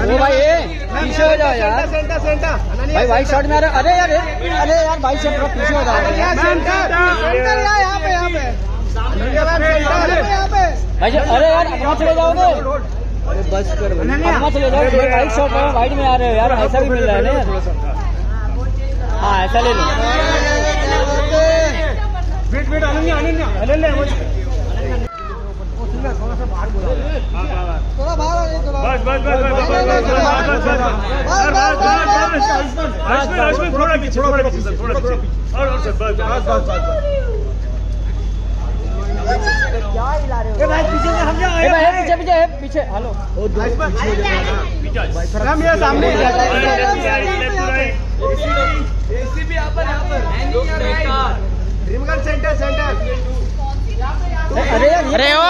ओ भाई ये पीछे हो जाओ यार। भाई वाइट शर्ट में आ रहे अरे यार अरे यार वाइट शर्ट थोड़ा पीछे हो जाओ। यहाँ पे यहाँ पे। यहाँ पे भाई जी, अरे यार अपना चले जाओ जाओगे बस कर अपना चले जाओ भाई वाइट शर्ट में वाइट में आ रहे हो यार ऐसा भी मिल रहा है ना। हाँ ऐसा ले लो। थोड़ा बाहर आ जाइए थोड़ा बस बस बस बस बस बस बस बस बस थोड़ा पीछे थोड़ा पीछे सर थोड़ा पीछे और और सर बस बस बस बस ए भाई पीछे पीछे है पीछे हेलो हम ये सामने ड्रीमगन सेंटर सेंटर अरे अरे ओ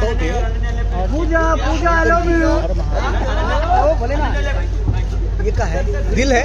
पूजा पूजा आई लव यू ओ बोले ना ये का है? दिल है?